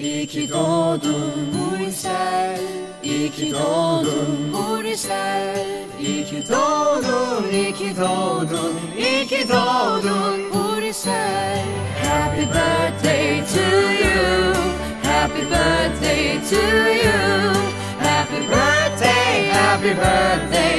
İyi ki doğdun Uysel İyi ki doğdun Uysel İyi ki doğdun, iyi ki doğdun, iyi ki doğdun Uysel Happy birthday to you. Happy birthday to you. Happy birthday, happy birthday,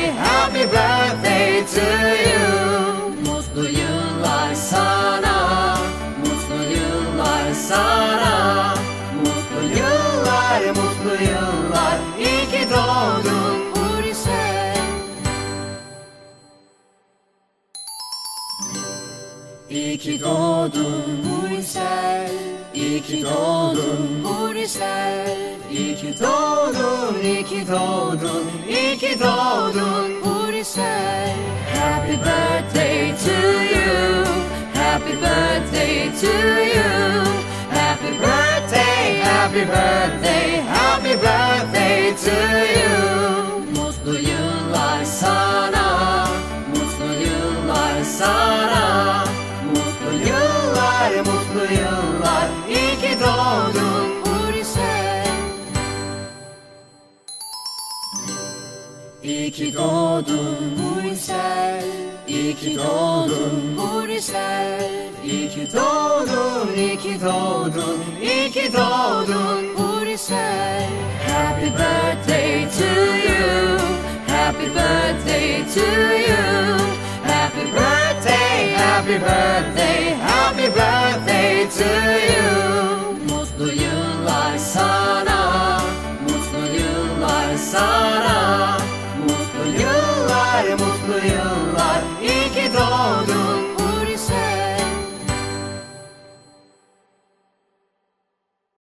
İyi ki doğdun Uysel İyi ki doğdun Uysel İyi ki doğdun, iyi ki doğdun, iyi ki doğdun Uysel Happy birthday to you. Happy birthday to you. Happy birthday, happy birthday, İyi ki doğdun Uysel İyi ki doğdun Uysel İyi ki doğdun, iyi ki doğdun, iyi ki doğdun Uysel Happy birthday to you. Happy birthday to you. Happy birthday, happy birthday